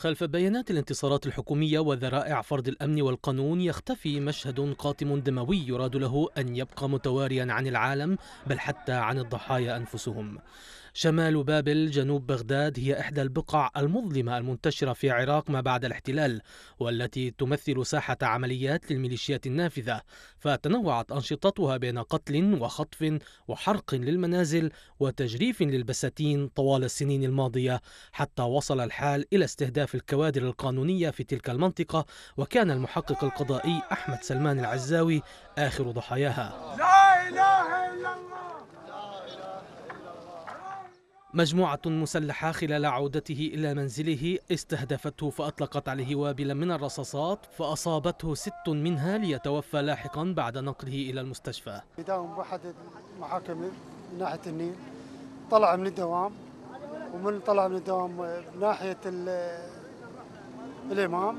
خلف بيانات الانتصارات الحكومية وذرائع فرض الأمن والقانون يختفي مشهد قاتم دموي يراد له أن يبقى متواريا عن العالم بل حتى عن الضحايا أنفسهم. شمال بابل جنوب بغداد هي إحدى البقع المظلمة المنتشرة في العراق ما بعد الاحتلال والتي تمثل ساحة عمليات للميليشيات النافذة. فتنوعت أنشطتها بين قتل وخطف وحرق للمنازل وتجريف للبساتين طوال السنين الماضية حتى وصل الحال إلى استهداف الكوادر القانونية في تلك المنطقة وكان المحقق القضائي أحمد سلمان العزاوي آخر ضحاياها. لا إله إلا الله! مجموعة مسلحة خلال عودته إلى منزله استهدفته فأطلقت عليه وابلا من الرصاصات فأصابته ست منها ليتوفى لاحقا بعد نقله إلى المستشفى. يداوم بأحد المحاكم من ناحية النيل. طلع من الدوام ومن طلع من الدوام ناحية الإمام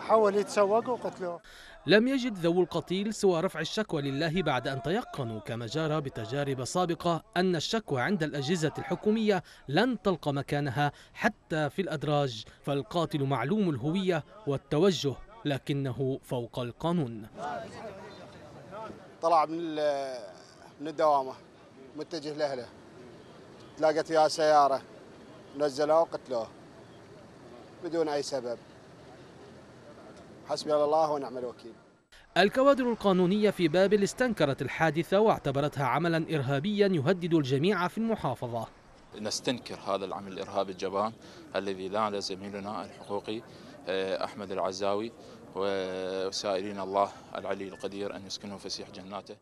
حاول يتسوق وقتلوه. لم يجد ذوو القتيل سوى رفع الشكوى لله بعد أن تيقنوا كما جرى بتجارب سابقة أن الشكوى عند الأجهزة الحكومية لن تلقى مكانها حتى في الأدراج فالقاتل معلوم الهوية والتوجه لكنه فوق القانون. طلع من من الدوامة متجه لأهله. تلاقت فيها سيارة نزلوه وقتلوه بدون أي سبب. حسبي الله ونعم الوكيل. الكوادر القانونية في بابل استنكرت الحادثة واعتبرتها عملا إرهابيا يهدد الجميع في المحافظة. نستنكر هذا العمل الإرهابي الجبان الذي نال زميلنا الحقوقي آه، أحمد العزاوي وسائلين الله العلي القدير أن يسكنه فسيح جناته.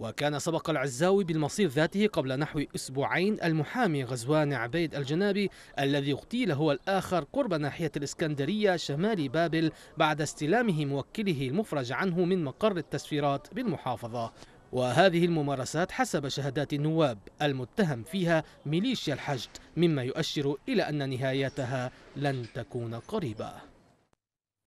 وكان سبق العزاوي بالمصير ذاته قبل نحو أسبوعين المحامي غزوان عبيد الجنابي الذي اغتيل هو الآخر قرب ناحية الإسكندرية شمال بابل بعد استلامه موكله المفرج عنه من مقر التسفيرات بالمحافظة. وهذه الممارسات حسب شهادات النواب المتهم فيها ميليشيا الحشد مما يؤشر إلى أن نهايتها لن تكون قريبة.